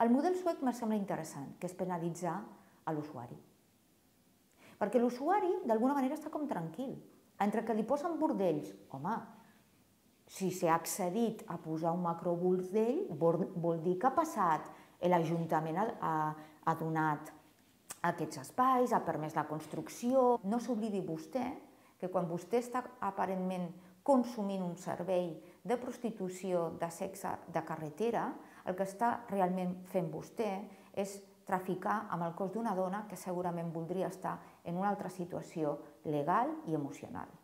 El model suec me sembla interessant, que és penalitzar a l'usuari. Perquè l'usuari, d'alguna manera, està com tranquil. Entre que li posen bordells, home, si s'ha accedit a posar un macrobordell, vol dir que ha passat, l'Ajuntament ha, ha donat aquests espais, ha permès la construcció. No s'oblidi vostè que quan vostè està aparentment consumint un servei de prostitució, de sexe, de carretera, el que està realment fent vostè és traficar amb el cos d'una dona que segurament voldria estar en una altra situació legal i emocional.